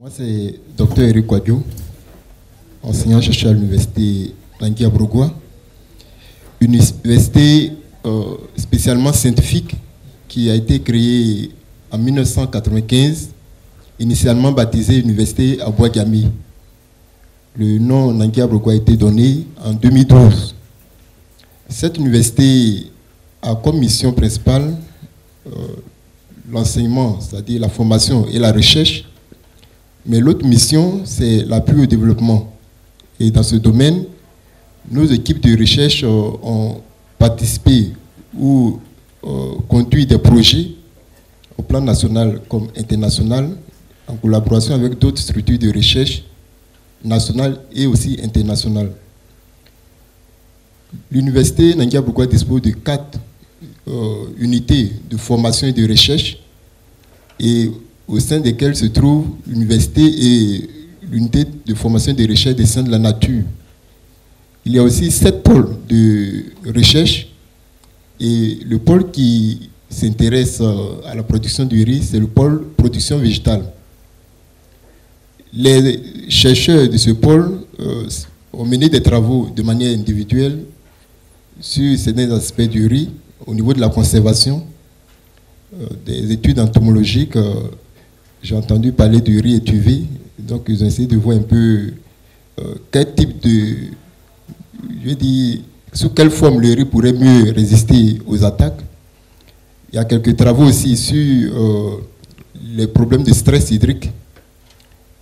Moi, c'est Dr Eric Quadio, enseignant-chercheur à l'université Tanguy Brogoua, une université euh, spécialement scientifique qui a été créée en 1995, initialement baptisée Université à Bois-Gami. Le nom Nangui Brogoua a été donné en 2012. Cette université a comme mission principale euh, l'enseignement, c'est-à-dire la formation et la recherche. Mais l'autre mission, c'est l'appui au développement. Et dans ce domaine, nos équipes de recherche euh, ont participé ou euh, conduit des projets au plan national comme international en collaboration avec d'autres structures de recherche nationales et aussi internationales. L'université Nangia Bourgois dispose de quatre euh, unités de formation et de recherche et au sein desquelles se trouve l'université et l'unité de formation et de recherche des sciences de la nature. Il y a aussi sept pôles de recherche et le pôle qui s'intéresse euh, à la production du riz, c'est le pôle production végétale. Les chercheurs de ce pôle euh, ont mené des travaux de manière individuelle sur certains aspects du riz au niveau de la conservation, euh, des études entomologiques. J'ai entendu parler du riz étuvé, donc ils ont essayé de voir un peu euh, quel type de. Je dis, sous quelle forme le riz pourrait mieux résister aux attaques. Il y a quelques travaux aussi sur les problèmes de stress hydrique.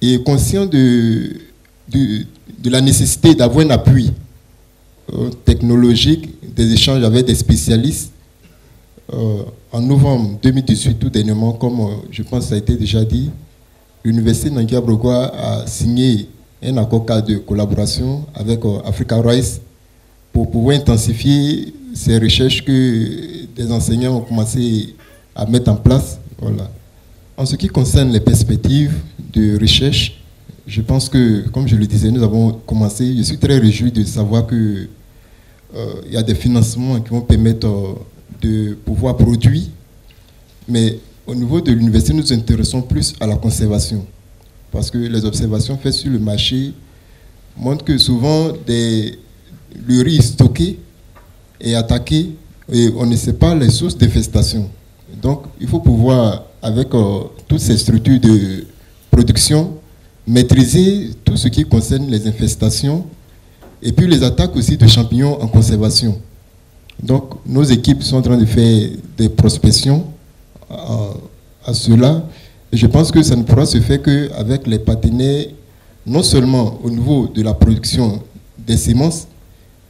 Et conscient de, de, de la nécessité d'avoir un appui technologique, des échanges avec des spécialistes, euh, en novembre 2018, tout dernièrement, comme euh, je pense que ça a été déjà dit, l'Université Nankia a signé un accord de collaboration avec euh, Africa Rice pour pouvoir intensifier ces recherches que des enseignants ont commencé à mettre en place. Voilà. En ce qui concerne les perspectives de recherche, je pense que, comme je le disais, nous avons commencé. Je suis très réjoui de savoir qu'il euh, y a des financements qui vont permettre de pouvoir produire, mais au niveau de l'université, nous nous intéressons plus à la conservation. Parce que les observations faites sur le marché montrent que souvent des, le riz stocké est attaqué et on ne sait pas les sources d'infestation. Donc il faut pouvoir, avec euh, toutes ces structures de production, maîtriser tout ce qui concerne les infestations et puis les attaques aussi de champignons en conservation. Donc, nos équipes sont en train de faire des prospections à, à cela. Je pense que ça ne pourra se faire qu'avec les partenaires, non seulement au niveau de la production des semences,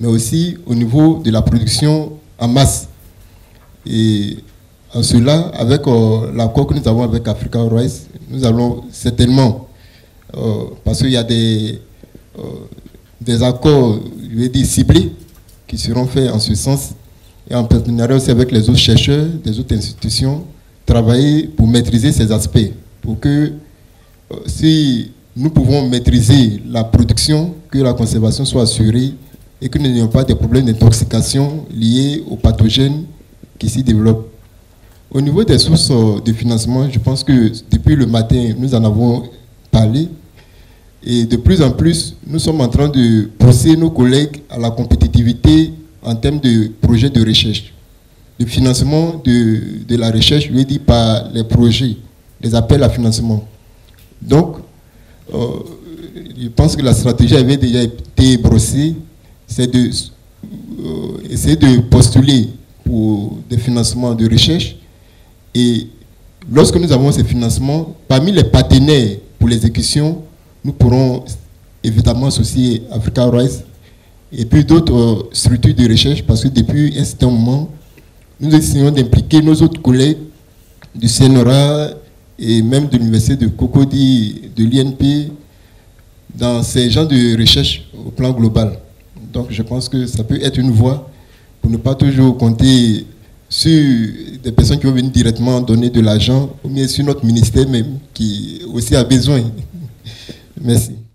mais aussi au niveau de la production en masse. Et en cela, avec euh, l'accord que nous avons avec Africa Rice, nous allons certainement, euh, parce qu'il y a des, euh, des accords, je vais dire, ciblés, qui seront faits en ce sens et en partenariat aussi avec les autres chercheurs des autres institutions, travailler pour maîtriser ces aspects, pour que euh, si nous pouvons maîtriser la production, que la conservation soit assurée et que nous n'ayons pas de problèmes d'intoxication liés aux pathogènes qui s'y développent. Au niveau des sources euh, de financement, je pense que depuis le matin, nous en avons parlé. Et de plus en plus, nous sommes en train de pousser nos collègues à la compétitivité en termes de projets de recherche. Le financement de, de la recherche, je ai dit, par les projets, les appels à financement. Donc, euh, je pense que la stratégie avait déjà été brossée, c'est de euh, essayer de postuler pour des financements de recherche. Et lorsque nous avons ces financements, parmi les partenaires pour l'exécution, nous pourrons évidemment associer Africa Rice et puis d'autres euh, structures de recherche parce que depuis un certain moment, nous essayons d'impliquer nos autres collègues du CNRA et même de l'université de Cocody, de l'INP, dans ces genres de recherche au plan global. Donc je pense que ça peut être une voie pour ne pas toujours compter sur des personnes qui vont venir directement donner de l'argent, ou bien sur notre ministère même qui aussi a besoin Merci.